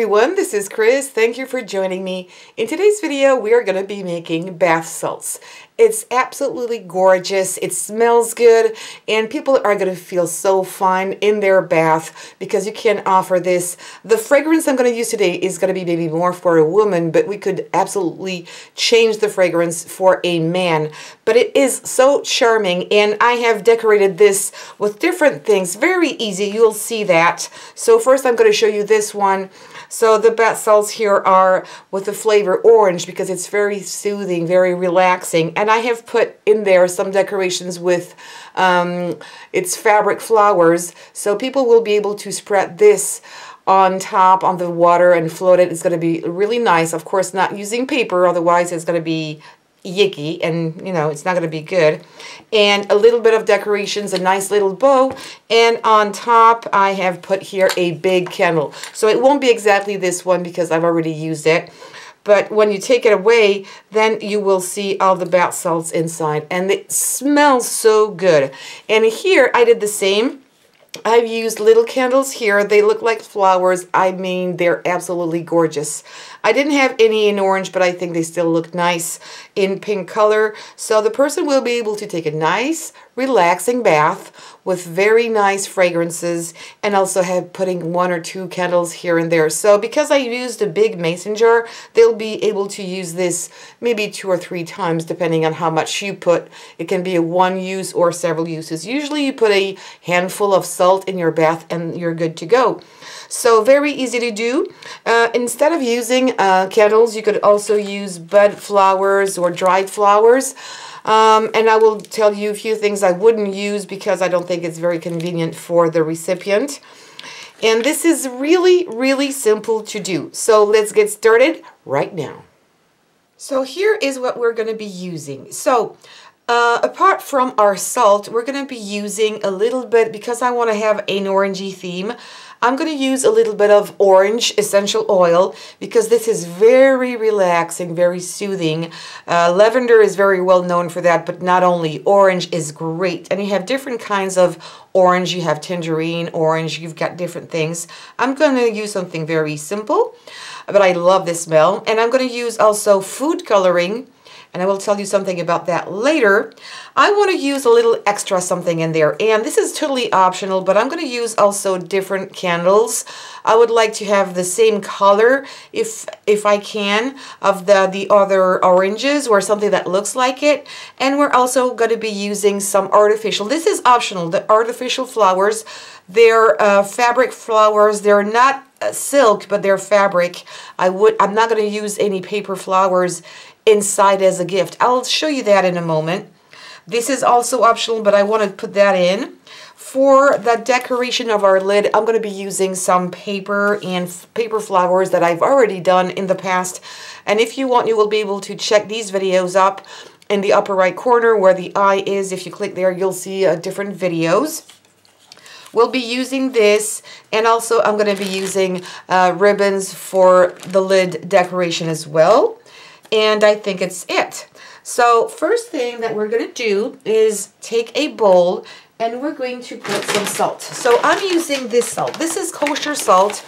everyone, this is Chris. Thank you for joining me. In today's video, we are going to be making bath salts. It's absolutely gorgeous, it smells good, and people are going to feel so fine in their bath because you can offer this. The fragrance I'm going to use today is going to be maybe more for a woman, but we could absolutely change the fragrance for a man. But it is so charming, and I have decorated this with different things. Very easy, you'll see that. So first I'm going to show you this one. So the best salts here are with the flavor orange because it's very soothing, very relaxing. And I have put in there some decorations with um, its fabric flowers. So people will be able to spread this on top on the water and float it. It's going to be really nice. Of course, not using paper, otherwise it's going to be yicky and you know it's not going to be good. And a little bit of decorations a nice little bow. And on top I have put here a big candle. So it won't be exactly this one because I've already used it. But when you take it away then you will see all the bath salts inside. And it smells so good. And here I did the same I've used little candles here. They look like flowers. I mean, they're absolutely gorgeous. I didn't have any in orange, but I think they still look nice in pink color. So the person will be able to take a nice, relaxing bath with very nice fragrances and also have putting one or two candles here and there. So because I used a big mason jar, they'll be able to use this maybe two or three times depending on how much you put. It can be a one use or several uses. Usually you put a handful of salt in your bath and you're good to go. So very easy to do. Uh, instead of using uh, candles, you could also use bud flowers or dried flowers. Um, and I will tell you a few things I wouldn't use because I don't think it's very convenient for the recipient. And this is really, really simple to do. So let's get started right now. So here is what we're going to be using. So uh, apart from our salt, we're going to be using a little bit, because I want to have an orangey theme, I'm going to use a little bit of orange essential oil because this is very relaxing, very soothing. Uh, lavender is very well known for that, but not only. Orange is great. And you have different kinds of orange. You have tangerine, orange. You've got different things. I'm going to use something very simple, but I love this smell. And I'm going to use also food coloring and I will tell you something about that later. I want to use a little extra something in there, and this is totally optional, but I'm going to use also different candles. I would like to have the same color, if if I can, of the, the other oranges or something that looks like it. And we're also going to be using some artificial, this is optional, the artificial flowers. They're uh, fabric flowers, they're not silk, but they're fabric. I would, I'm not going to use any paper flowers inside as a gift. I'll show you that in a moment. This is also optional, but I want to put that in. For the decoration of our lid, I'm going to be using some paper and paper flowers that I've already done in the past. And if you want, you will be able to check these videos up in the upper right corner where the eye is. If you click there, you'll see uh, different videos. We'll be using this and also I'm going to be using uh, ribbons for the lid decoration as well and I think it's it. So first thing that we're going to do is take a bowl and we're going to put some salt. So I'm using this salt. This is kosher salt.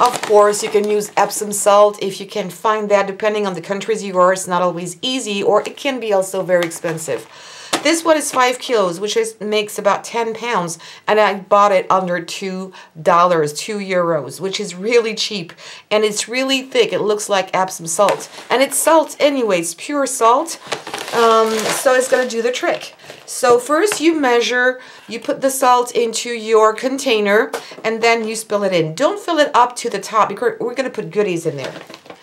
Of course, you can use Epsom salt if you can find that. Depending on the countries you are, it's not always easy or it can be also very expensive. This one is five kilos, which is, makes about 10 pounds, and I bought it under $2, 2 euros, which is really cheap, and it's really thick. It looks like Epsom salt, and it's salt anyway. It's pure salt, um, so it's going to do the trick. So first you measure, you put the salt into your container, and then you spill it in. Don't fill it up to the top because we're going to put goodies in there.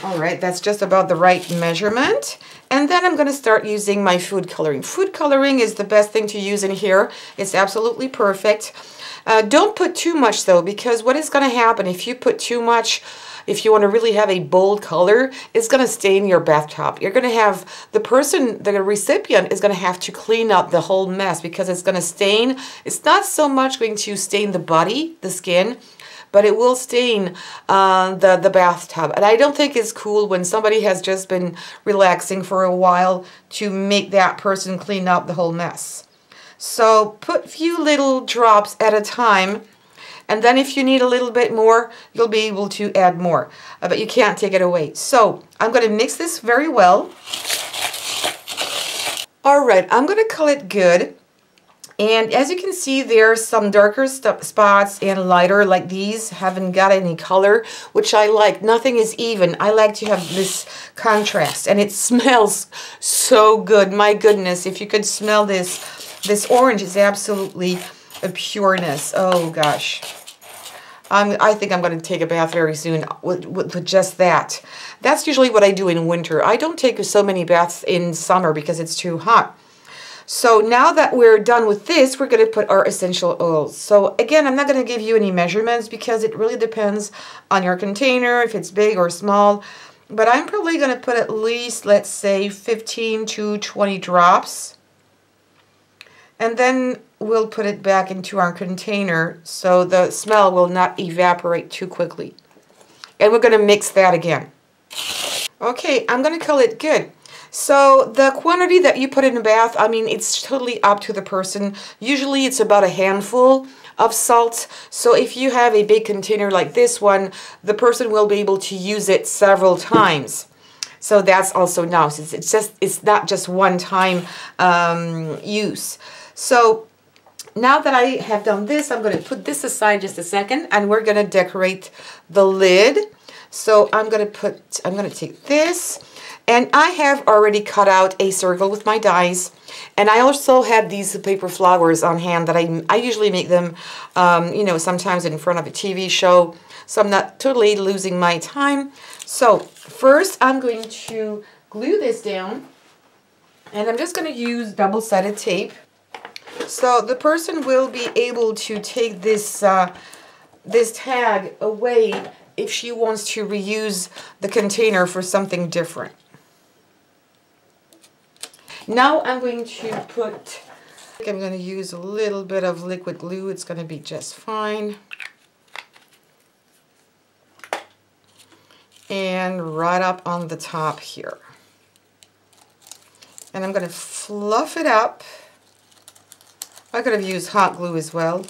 All right, that's just about the right measurement. And then I'm going to start using my food coloring. Food coloring is the best thing to use in here. It's absolutely perfect. Uh, don't put too much though, because what is going to happen if you put too much, if you want to really have a bold color, it's going to stain your bathtub. You're going to have, the person, the recipient is going to have to clean up the whole mess because it's going to stain. It's not so much going to stain the body, the skin, but it will stain uh, the, the bathtub. And I don't think it's cool when somebody has just been relaxing for a while to make that person clean up the whole mess. So put few little drops at a time And then if you need a little bit more, you'll be able to add more. Uh, but you can't take it away. So I'm going to mix this very well. All right, I'm going to call it good. And as you can see, there's some darker spots and lighter like these haven't got any color, which I like. Nothing is even. I like to have this contrast and it smells so good. My goodness, if you could smell this, this orange is absolutely a pureness. Oh gosh. I'm, I think I'm going to take a bath very soon with, with, with, just that. That's usually what I do in winter. I don't take so many baths in summer because it's too hot. So now that we're done with this, we're going to put our essential oils. So again, I'm not going to give you any measurements because it really depends on your container, if it's big or small. But I'm probably going to put at least, let's say, 15 to 20 drops. And then we'll put it back into our container so the smell will not evaporate too quickly. And we're going to mix that again. Okay, I'm going to call it good. So the quantity that you put in a bath, I mean, it's totally up to the person. Usually it's about a handful of salt. So if you have a big container like this one, the person will be able to use it several times. So that's also nice. It's, it's just it's not just one time um, use. So now that I have done this, I'm going to put this aside just a second and we're going to decorate the lid. So I'm going to put, I'm going to take this and I have already cut out a circle with my dies. And I also have these paper flowers on hand that I, I usually make them, um, you know, sometimes in front of a TV show. So I'm not totally losing my time. So first I'm going to glue this down. And I'm just going to use double-sided tape. So the person will be able to take this, uh, this tag away if she wants to reuse the container for something different. Now I'm going to put, I'm going to use a little bit of liquid glue. It's going to be just fine. And right up on the top here. And I'm going to fluff it up. I could have used hot glue as well.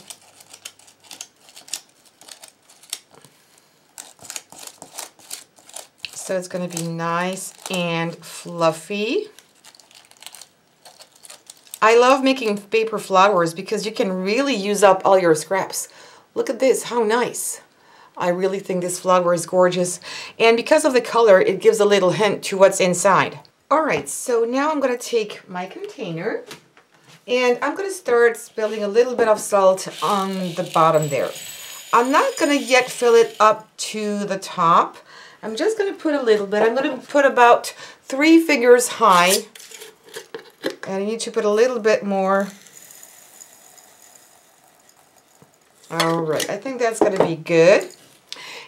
So it's going to be nice and fluffy. I love making paper flowers because you can really use up all your scraps. Look at this, how nice. I really think this flower is gorgeous. And because of the color, it gives a little hint to what's inside. All right, so now I'm gonna take my container and I'm gonna start spilling a little bit of salt on the bottom there. I'm not gonna yet fill it up to the top. I'm just gonna put a little bit. I'm gonna put about three fingers high and I need to put a little bit more. All right, I think that's going to be good.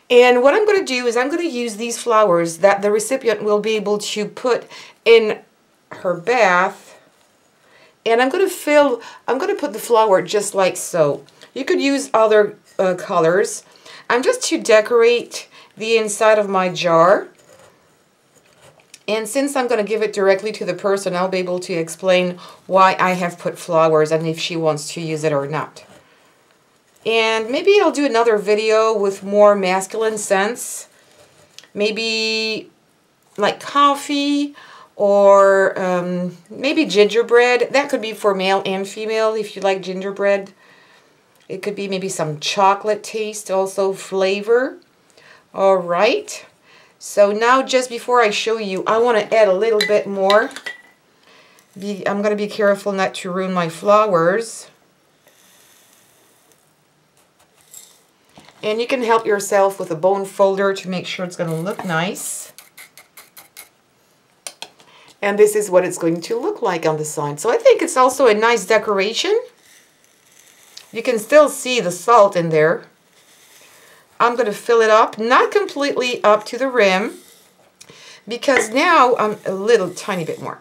And what I'm going to do is I'm going to use these flowers that the recipient will be able to put in her bath. And I'm going to fill, I'm going to put the flower just like so. You could use other uh, colors. I'm just to decorate the inside of my jar. And since I'm going to give it directly to the person, I'll be able to explain why I have put flowers and if she wants to use it or not. And maybe I'll do another video with more masculine scents. Maybe like coffee or um, maybe gingerbread. That could be for male and female if you like gingerbread. It could be maybe some chocolate taste, also flavor. All right. So now just before I show you, I want to add a little bit more. Be, I'm going to be careful not to ruin my flowers. And you can help yourself with a bone folder to make sure it's going to look nice. And this is what it's going to look like on the side. So I think it's also a nice decoration. You can still see the salt in there. I'm going to fill it up, not completely up to the rim, because now I'm a little tiny bit more.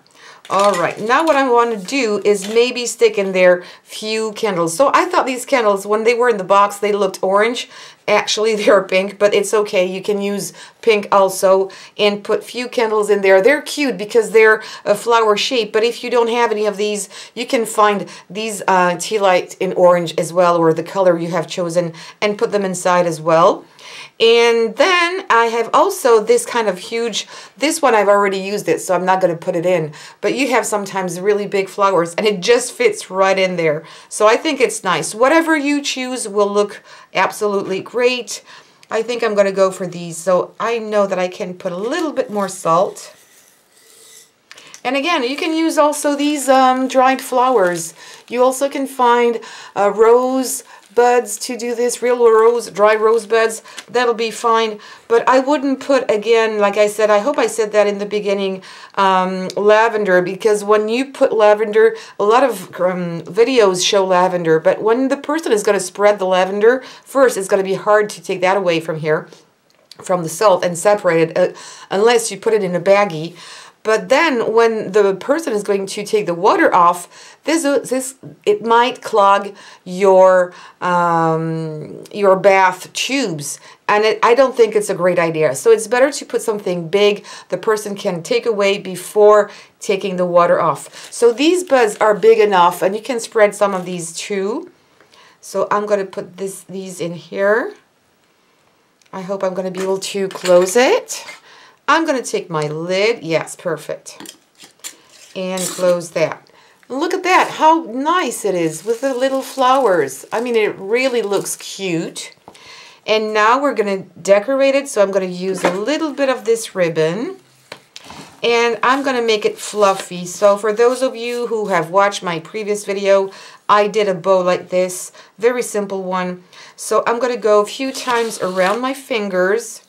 All right, now what I want to do is maybe stick in there few candles. So I thought these candles, when they were in the box, they looked orange. Actually, they're pink, but it's okay. You can use pink also and put few candles in there. They're cute because they're a flower shape, but if you don't have any of these, you can find these uh, tea light in orange as well, or the color you have chosen, and put them inside as well. And then I have also this kind of huge, this one I've already used it, so I'm not going to put it in. But you have sometimes really big flowers, and it just fits right in there. So I think it's nice. Whatever you choose will look absolutely great. I think I'm going to go for these. So I know that I can put a little bit more salt. And again, you can use also these um, dried flowers. You also can find a rose buds to do this, real rose, dry rose buds, that'll be fine. But I wouldn't put, again, like I said, I hope I said that in the beginning, um, lavender, because when you put lavender, a lot of um, videos show lavender, but when the person is going to spread the lavender, first, it's going to be hard to take that away from here, from the salt, and separate it, uh, unless you put it in a baggie. But then when the person is going to take the water off, this, this it might clog your, um, your bath tubes. And it, I don't think it's a great idea. So it's better to put something big the person can take away before taking the water off. So these buds are big enough and you can spread some of these too. So I'm going to put this these in here. I hope I'm going to be able to close it. I'm going to take my lid. Yes, perfect. And close that. Look at that, how nice it is with the little flowers. I mean, it really looks cute. And now we're going to decorate it, so I'm going to use a little bit of this ribbon. And I'm going to make it fluffy. So for those of you who have watched my previous video, I did a bow like this. Very simple one. So I'm going to go a few times around my fingers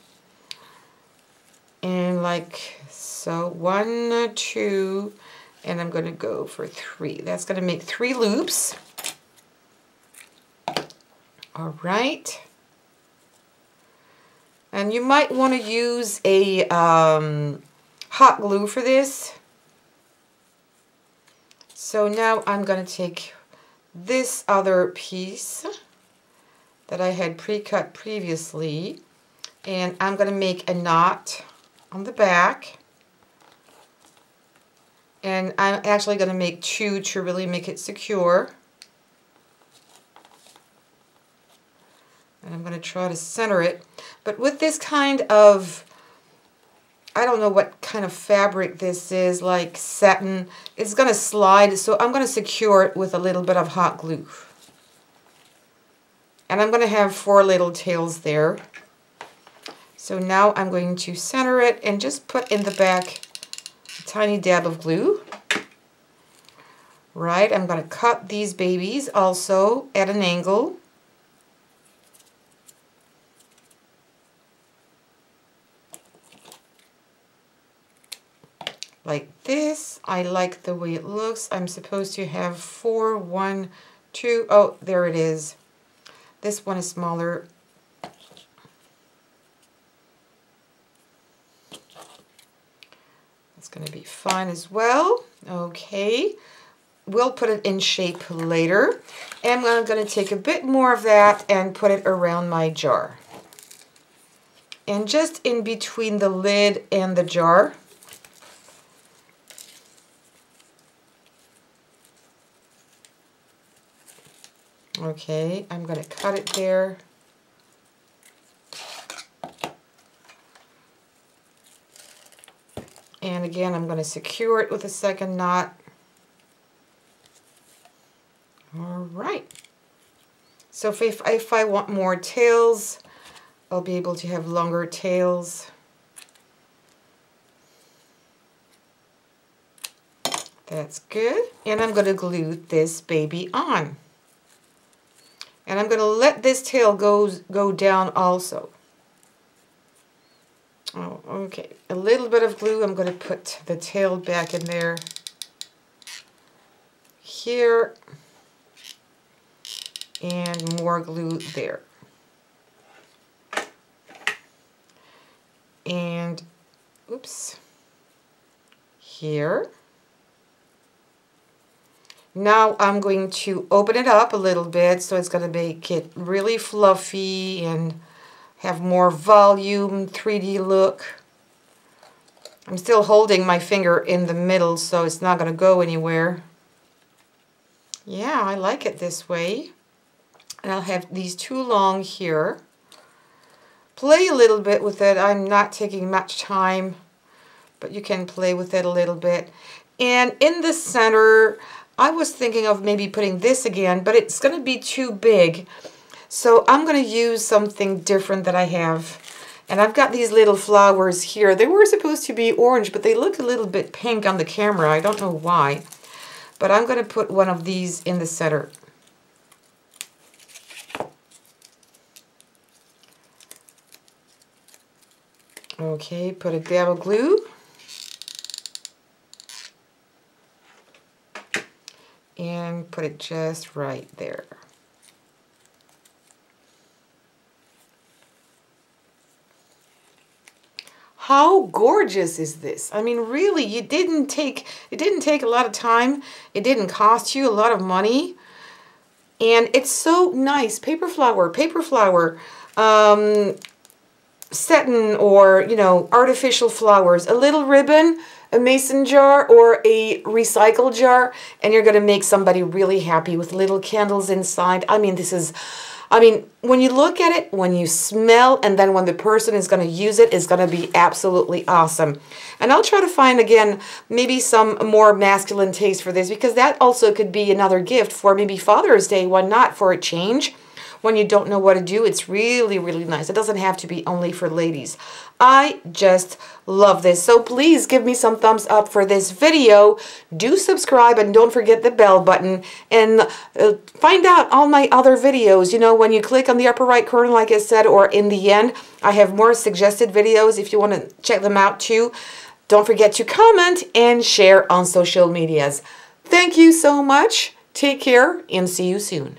and like so one two and I'm going to go for three. That's going to make three loops. All right. And you might want to use a um, hot glue for this. So now I'm going to take this other piece that I had pre-cut previously and I'm going to make a knot on the back. And I'm actually going to make two to really make it secure. And I'm going to try to center it. But with this kind of, I don't know what kind of fabric this is, like satin, it's going to slide. So I'm going to secure it with a little bit of hot glue. And I'm going to have four little tails there. So now I'm going to center it and just put in the back a tiny dab of glue. Right, I'm going to cut these babies also at an angle. Like this. I like the way it looks. I'm supposed to have four, one, two. Oh, there it is. This one is smaller. Going to be fine as well. Okay. We'll put it in shape later. And I'm going to take a bit more of that and put it around my jar. And just in between the lid and the jar. Okay, I'm going to cut it there. And again, I'm going to secure it with a second knot. All right. So if, if, if I want more tails, I'll be able to have longer tails. That's good. And I'm going to glue this baby on. And I'm going to let this tail go, go down also. Okay. A little bit of glue. I'm going to put the tail back in there. Here. And more glue there. And, oops, here. Now I'm going to open it up a little bit so it's going to make it really fluffy and have more volume, 3D look. I'm still holding my finger in the middle so it's not going to go anywhere. Yeah, I like it this way. And I'll have these two long here. Play a little bit with it. I'm not taking much time, but you can play with it a little bit. And in the center, I was thinking of maybe putting this again, but it's going to be too big. So I'm going to use something different that I have. And I've got these little flowers here. They were supposed to be orange, but they look a little bit pink on the camera. I don't know why. But I'm going to put one of these in the center. Okay, put a dab of glue. And put it just right there. How gorgeous is this? I mean, really, you didn't take, it didn't take a lot of time. It didn't cost you a lot of money. And it's so nice. Paper flower, paper flower, um, satin or, you know, artificial flowers, a little ribbon, a mason jar or a recycle jar, and you're going to make somebody really happy with little candles inside. I mean, this is I mean, when you look at it, when you smell, and then when the person is going to use it, is going to be absolutely awesome. And I'll try to find, again, maybe some more masculine taste for this, because that also could be another gift for maybe Father's Day, why not, for a change when you don't know what to do. It's really, really nice. It doesn't have to be only for ladies. I just love this. So please give me some thumbs up for this video. Do subscribe and don't forget the bell button. And uh, find out all my other videos. You know, when you click on the upper right corner, like I said, or in the end, I have more suggested videos if you want to check them out too. Don't forget to comment and share on social medias. Thank you so much. Take care and see you soon.